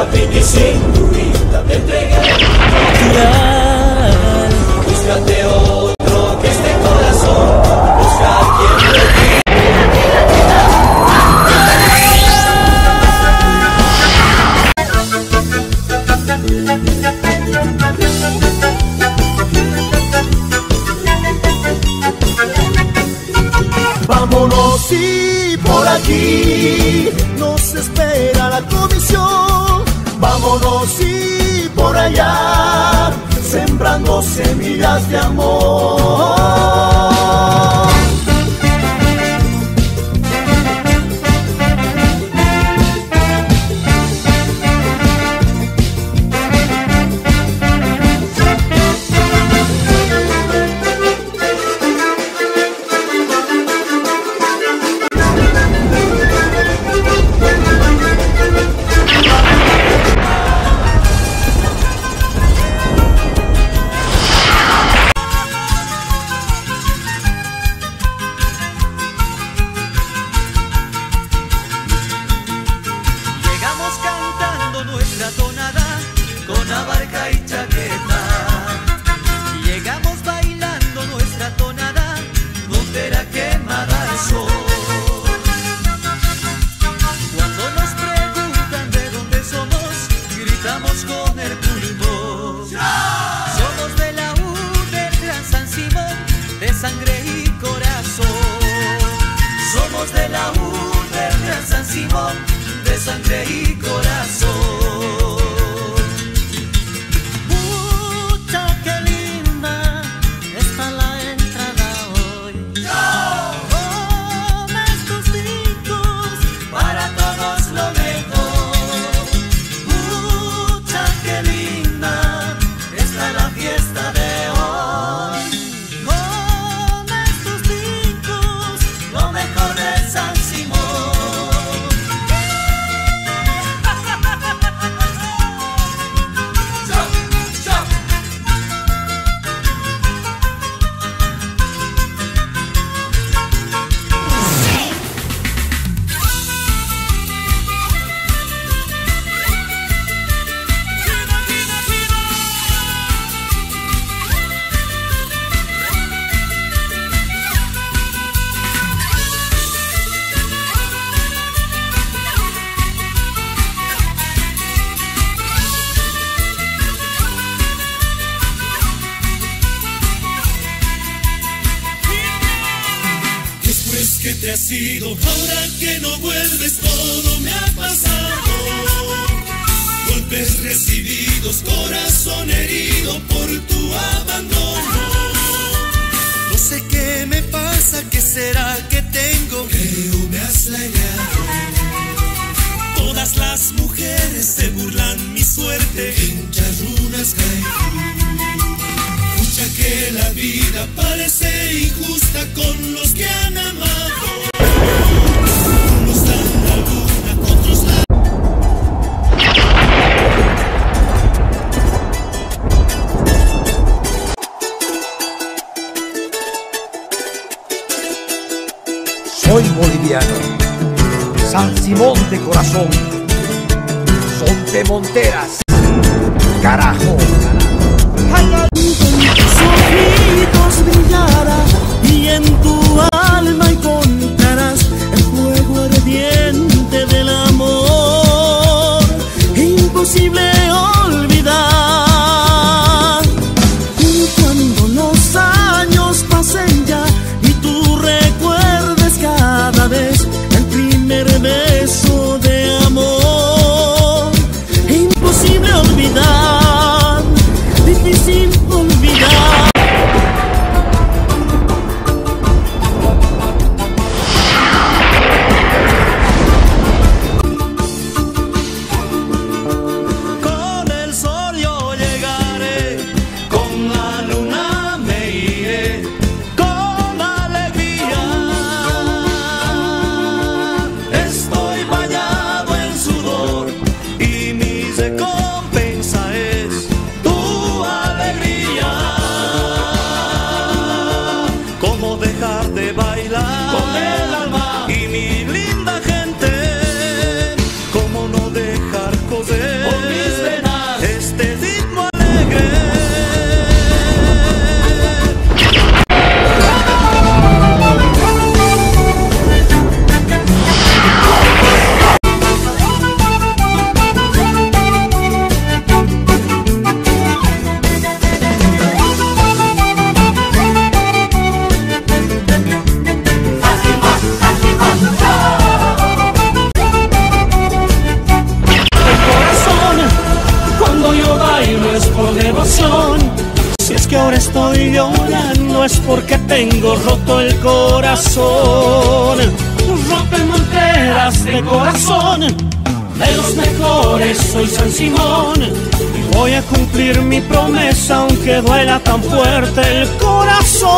la peque señorita te entregaré. Búscate otro que este corazón busca a quien lo Vámonos y por aquí nos espera la comisión conocí por allá, sembrando semillas de amor. sangre y corazón. Somos de la U de San Simón, de sangre y corazón. que te has ido, ahora que no vuelves todo me ha pasado. Golpes recibidos, corazón herido por tu abandono. No sé qué me pasa, qué será que tengo. Creo me has lañado. Todas las mujeres se burlan mi suerte. En runas caen que la vida parece injusta con los que han amado. Unos otros. Soy boliviano, San Simón de corazón, son de Monteras, carajo. Que ahora estoy llorando es porque tengo roto el corazón. rompen monteras de corazón de los mejores soy San Simón Voy a cumplir mi promesa aunque duela tan fuerte el corazón.